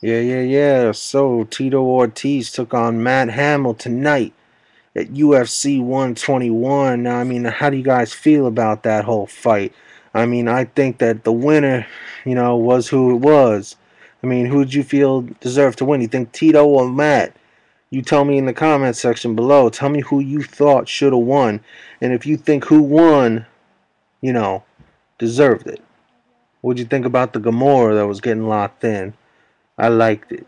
Yeah, yeah, yeah. So Tito Ortiz took on Matt Hamill tonight at UFC 121. Now, I mean, how do you guys feel about that whole fight? I mean, I think that the winner, you know, was who it was. I mean, who did you feel deserved to win? You think Tito or Matt? You tell me in the comment section below. Tell me who you thought should have won. And if you think who won, you know, deserved it. What'd you think about the kimura that was getting locked in? I liked it.